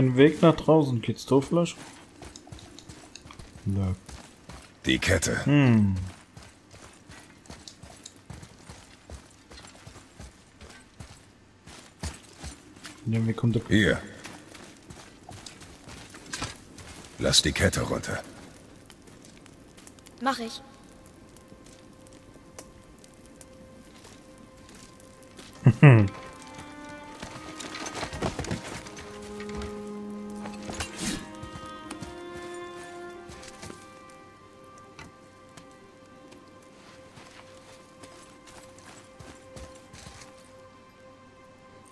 Ein Weg nach draußen. Vielleicht? Nö. Die Kette. Hm. Ja, wie kommt der... Hier. Lass die Kette runter. Mach ich.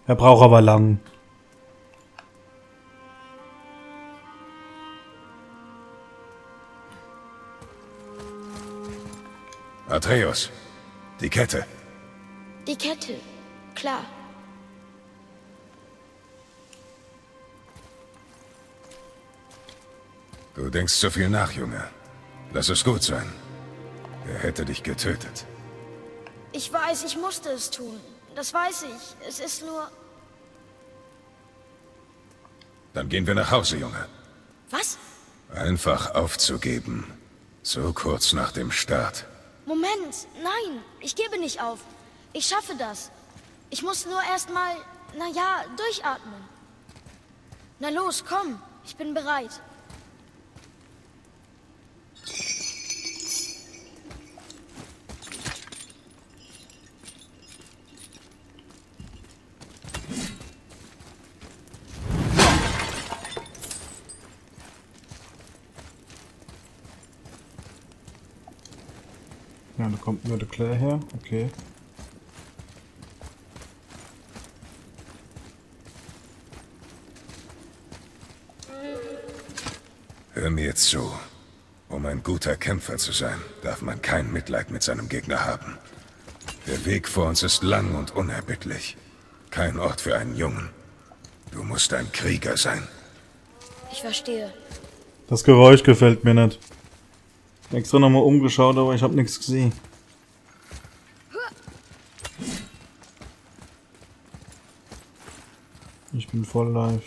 Er braucht aber lang. Atreus. Die Kette. Die Kette. Klar. Du denkst zu viel nach, Junge. Lass es gut sein. Er hätte dich getötet. Ich weiß, ich musste es tun. Das weiß ich. Es ist nur... Dann gehen wir nach Hause, Junge. Was? Einfach aufzugeben. So kurz nach dem Start. Moment. Nein. Ich gebe nicht auf. Ich schaffe das. Ich muss nur erstmal, naja, durchatmen. Na los, komm. Ich bin bereit. Ja, da kommt nur der Claire her. Okay. Hör mir zu. Um ein guter Kämpfer zu sein, darf man kein Mitleid mit seinem Gegner haben. Der Weg vor uns ist lang und unerbittlich. Kein Ort für einen Jungen. Du musst ein Krieger sein. Ich verstehe. Das Geräusch gefällt mir nicht. Extra nochmal umgeschaut, aber ich habe nichts gesehen. Ich bin voll live.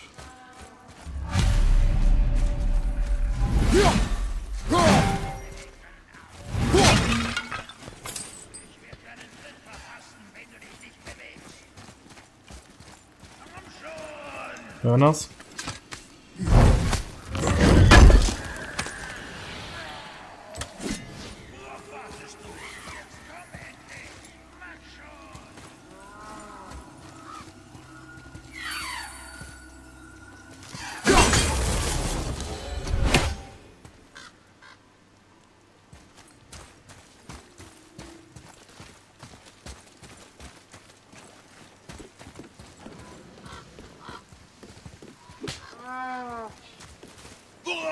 Jonas?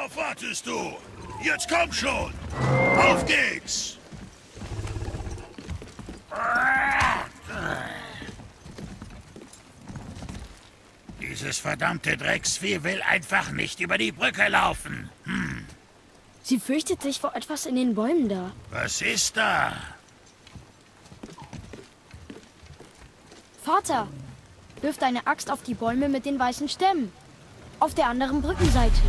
Worauf wartest du? Jetzt komm schon! Auf geht's! Dieses verdammte Drecksvieh will einfach nicht über die Brücke laufen. Hm, Sie fürchtet sich vor etwas in den Bäumen da. was ist da? Vater, wirf deine Axt auf die Bäume mit den weißen Stämmen. Auf der anderen Brückenseite.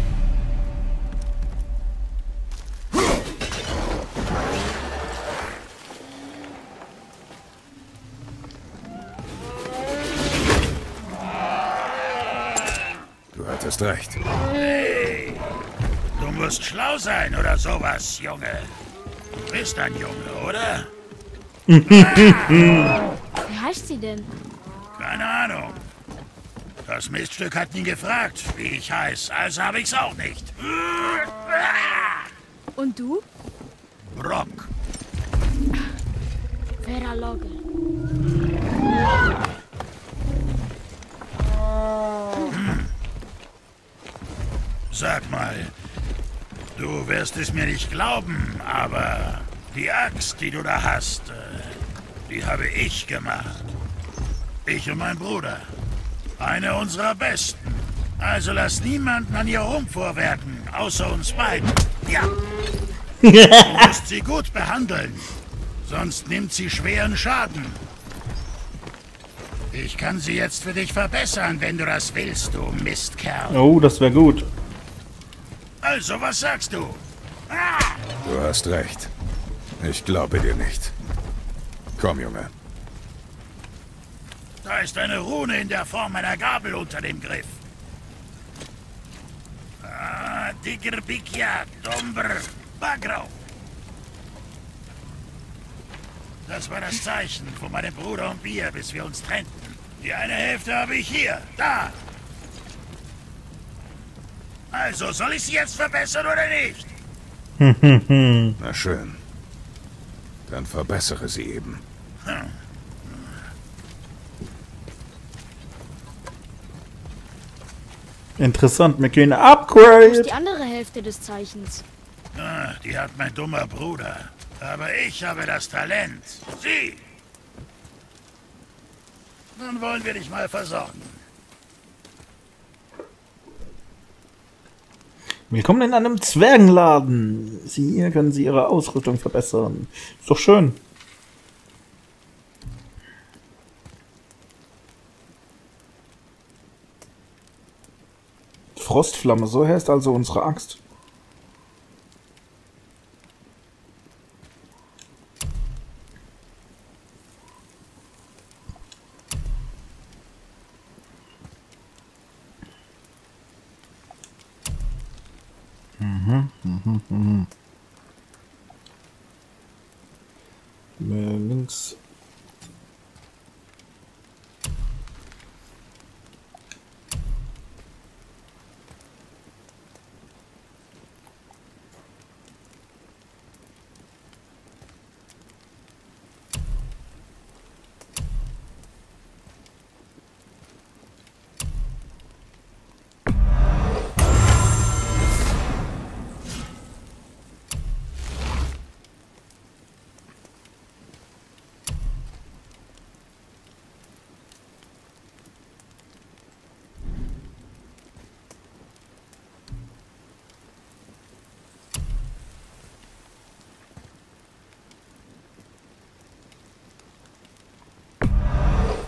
Hattest recht. Hey, du musst schlau sein oder sowas, Junge. Du bist ein Junge, oder? Wie heißt sie denn? Keine Ahnung. Das Miststück hat nie gefragt, wie ich heiß, also habe ich's auch nicht. Und du? Brock. Vera Logge. Du wirst es mir nicht glauben, aber die Axt, die du da hast, äh, die habe ich gemacht. Ich und mein Bruder. Eine unserer besten. Also lass niemanden an ihr rumvorwerken, außer uns beiden. Ja. Du musst sie gut behandeln, sonst nimmt sie schweren Schaden. Ich kann sie jetzt für dich verbessern, wenn du das willst, du Mistkerl. Oh, das wäre gut. Also, was sagst du? Ah! Du hast recht. Ich glaube dir nicht. Komm, Junge. Da ist eine Rune in der Form einer Gabel unter dem Griff. Ah, Digger Bikya, Dombr, Bagrau. Das war das Zeichen von meinem Bruder und mir, bis wir uns trennten. Die eine Hälfte habe ich hier, da. Also, soll ich sie jetzt verbessern oder nicht? Na schön. Dann verbessere sie eben. Interessant, wir gehen Wo ist Upgrade. die andere Hälfte des Zeichens? Ah, die hat mein dummer Bruder. Aber ich habe das Talent. Sie! Nun wollen wir dich mal versorgen. Willkommen in einem Zwergenladen. Sie hier können Sie Ihre Ausrüstung verbessern. Ist doch schön. Frostflamme, so heißt also unsere Axt. Äh, links.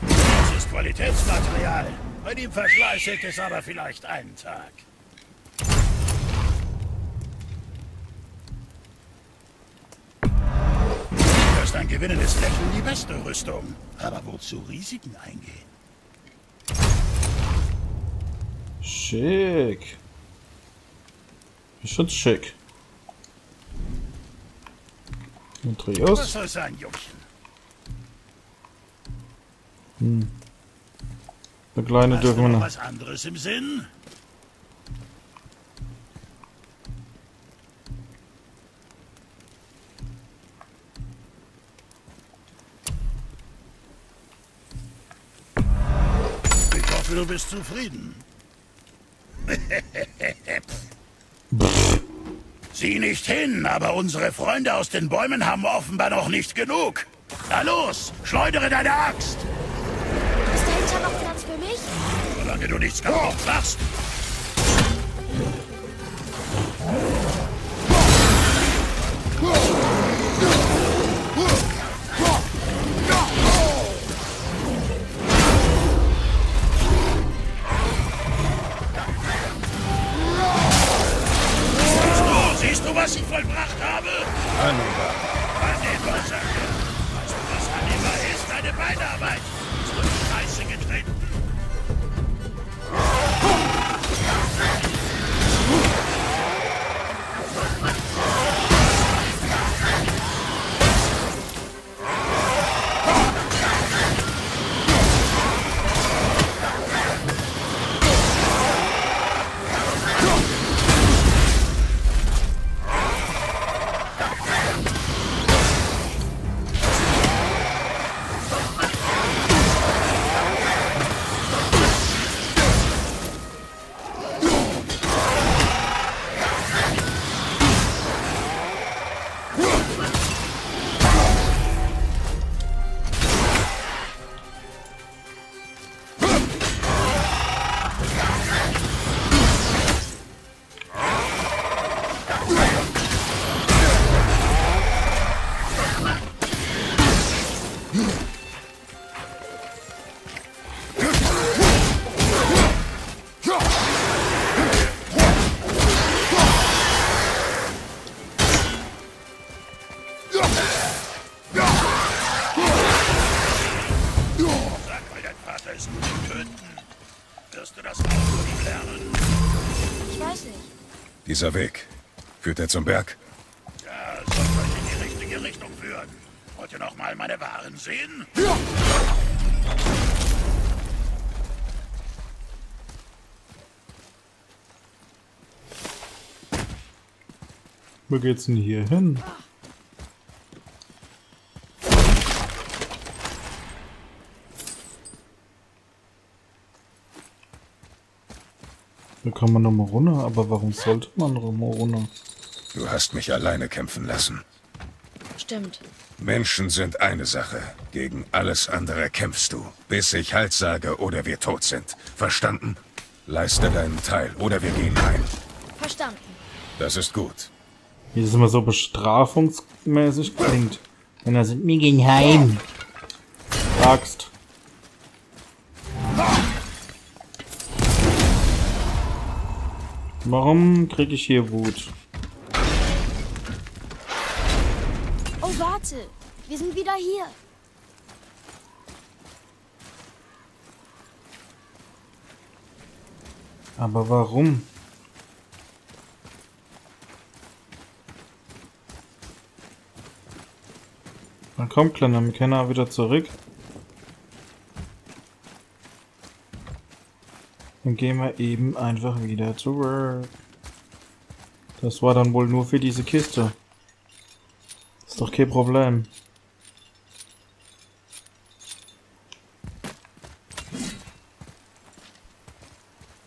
Das ist Qualitätsmaterial. Bei dem Verschleiß hält es aber vielleicht einen Tag. Das ist ein gewinnendes Lächeln die beste Rüstung. Aber wozu Risiken eingehen? Schick. Ist schon schick. Was Interieurs. soll sein, Jungchen? Der Kleine Hast dürfen wir noch. was anderes im Sinn? Ich hoffe, du bist zufrieden. Sieh nicht hin, aber unsere Freunde aus den Bäumen haben offenbar noch nicht genug. Na los, schleudere deine Axt, solange du nichts kaputt machst. Siehst du, was ich vollbracht habe? Annehmbar, sagt er. Weißt du, was annehmbar ist? Deine Beinarbeit. Yeah. wirst ihn töten. Wirst du das auch von lernen? Ich weiß nicht. Dieser Weg. Führt er zum Berg? Ja, soll euch in die richtige Richtung führen. Wollt ihr noch mal meine Waren sehen? Ja. Wo geht's denn hier hin? Da kann man nochmal runter, aber warum sollte man nochmal runter? Du hast mich alleine kämpfen lassen. Stimmt. Menschen sind eine Sache. Gegen alles andere kämpfst du, bis ich Halt sage oder wir tot sind. Verstanden? Leiste deinen Teil oder wir gehen heim. Verstanden. Das ist gut. Wie das immer so bestrafungsmäßig klingt. Wenn er sagt, wir gehen heim. Sagst. Warum krieg ich hier Wut? Oh, warte. Wir sind wieder hier. Aber warum? Dann komm, Kleiner, auch wieder zurück. Dann gehen wir eben einfach wieder zurück. Das war dann wohl nur für diese Kiste. Ist doch kein Problem.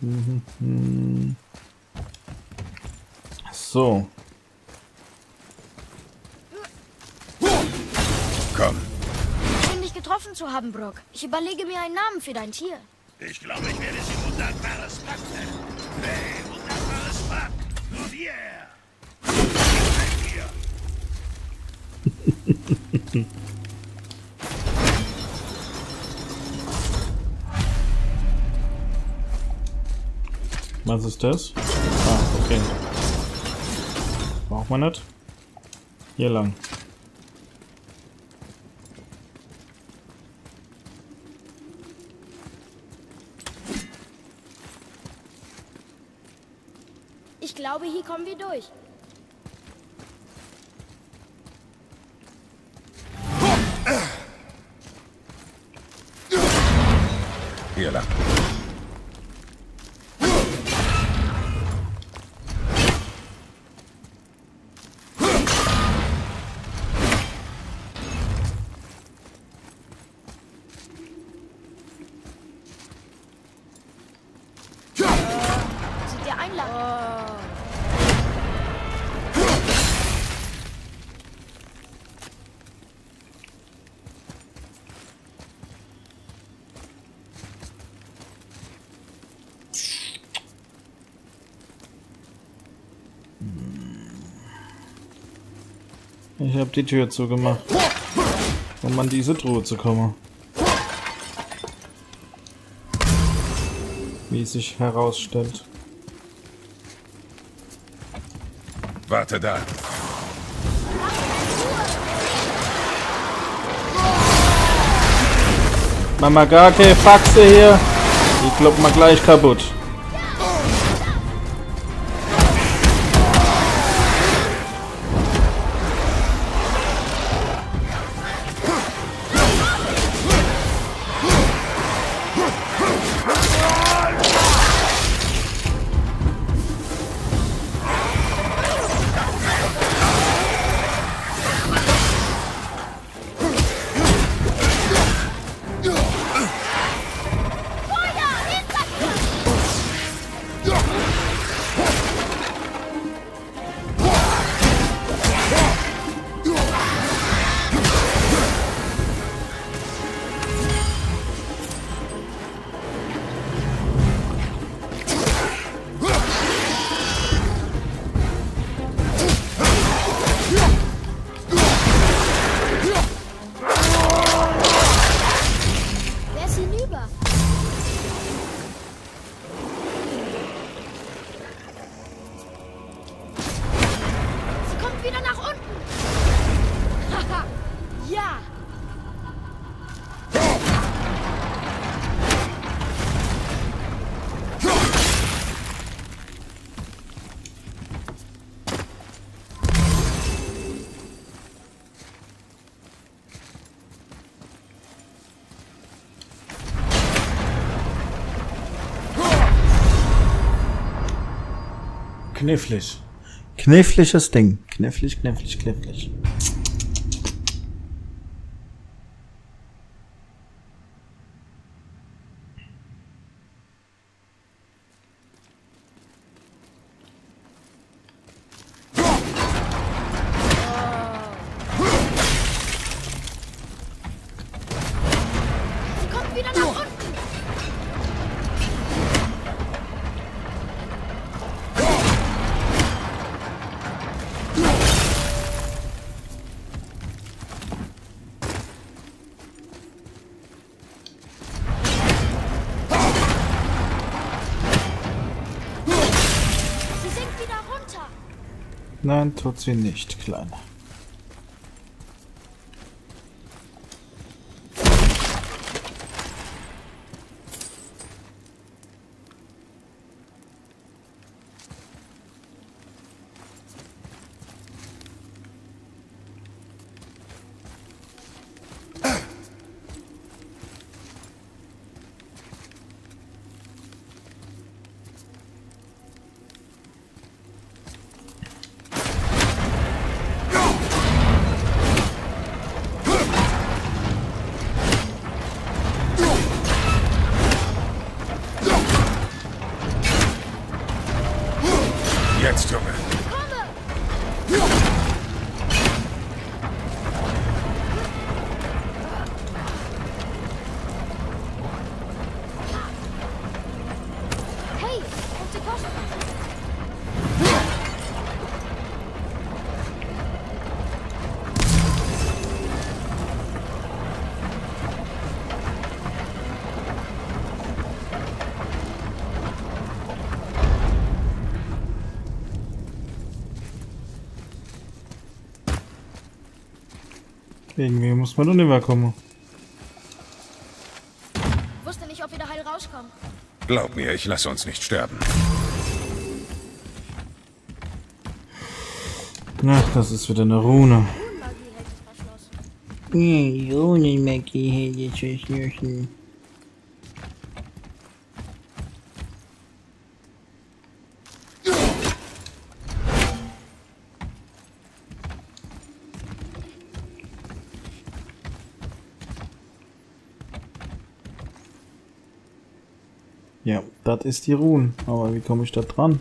So. Komm, Schön, dich getroffen zu haben, Brock. Ich überlege mir einen Namen für dein Tier. Ich glaube, ich werde sie wunderbares Pack nennen. Hey, wunderbares Pack. Nur. Hier. Was ist das? Ah, okay. Braucht man nicht. Hier lang. Ich glaube, hier kommen wir durch. Ich habe die Tür zugemacht. Um an diese Truhe zu kommen. Wie sich herausstellt. Warte da. Mama keine Faxe hier. Die kloppen wir gleich kaputt. Knifflig. Kniffliges Ding. Knifflig, knifflig, knifflig. Nein, tut sie nicht, Kleine. Irgendwie muss man nicht mehr kommen. Wusste nicht, ob wir da heil rauskommen. Glaub mir, ich lasse uns nicht sterben. Das ist wieder eine Rune. Es verschlossen. Ionenmagie hält es verschlossen. Ja, das ist die Rune. Aber wie komme ich da dran?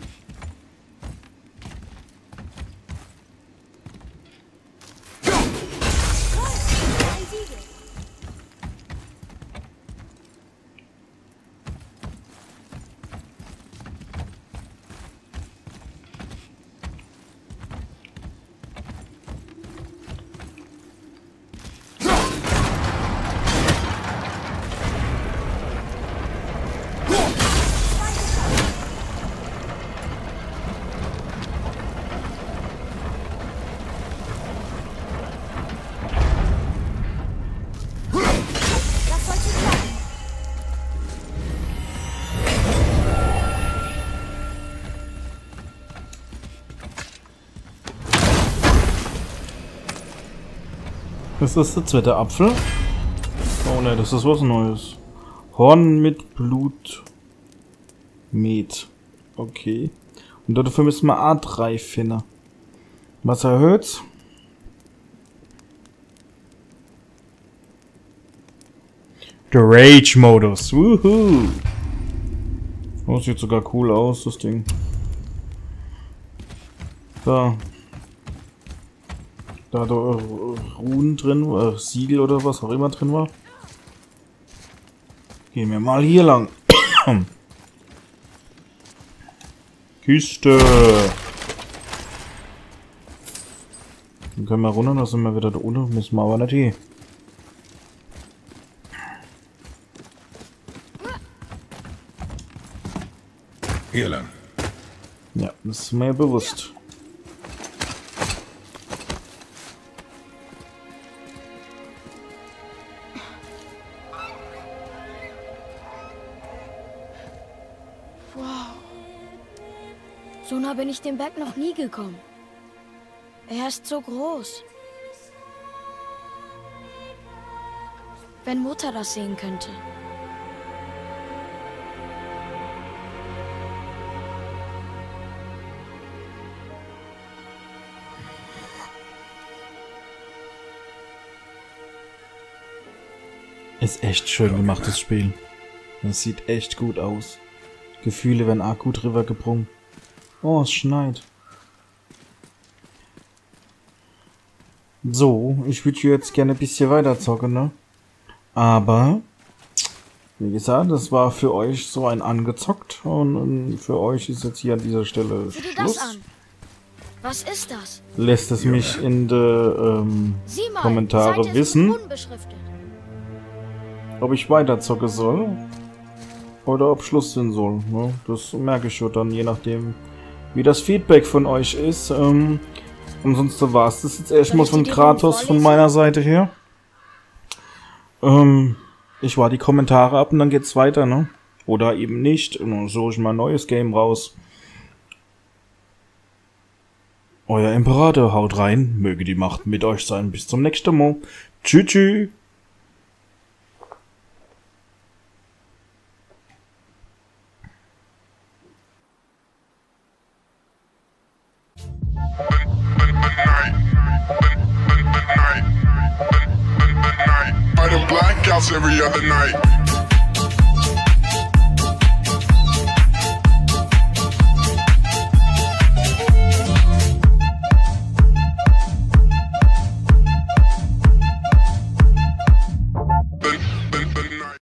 Das ist der zweite Apfel. Oh ne, das ist was Neues. Horn mit Blut. Met. Okay. Und dafür müssen wir A3 finden. Was erhöht's? Der Rage-Modus. Wuhu. Oh, sieht sogar cool aus, das Ding. Da. Da da äh, Runen drin, äh, Siegel oder was auch immer drin war. Gehen wir mal hier lang. Kiste. Dann können wir runter, dann sind wir wieder da unten. Müssen wir aber nicht hier. Hier lang. Ja, das ist mir bewusst. So nah bin ich dem Berg noch nie gekommen. Er ist so groß. Wenn Mutter das sehen könnte. Ist echt schön gemachtes Spiel. Es sieht echt gut aus. Gefühle werden akut drüber gebrungen. Oh, es schneit. So, ich würde jetzt gerne ein bisschen weiter zocken, ne? Aber, wie gesagt, das war für euch so ein angezockt und, und für euch ist jetzt hier an dieser Stelle. Schluss. Was ist das? Lässt es mich in die ähm, mal, Kommentare wissen, ob ich weiter zocken soll oder ob Schluss sein soll. Ne? Das merke ich schon dann, je nachdem, wie das Feedback von euch ist. Ähm, ansonsten war es das jetzt erstmal von Kratos von meiner Seite her. Ähm, ich war die Kommentare ab und dann geht's weiter, ne? Oder eben nicht. Und dann suche ich mal ein neues Game raus. Euer Imperator haut rein, möge die Macht mit euch sein. Bis zum nächsten Mal. Tschüss. tschüss.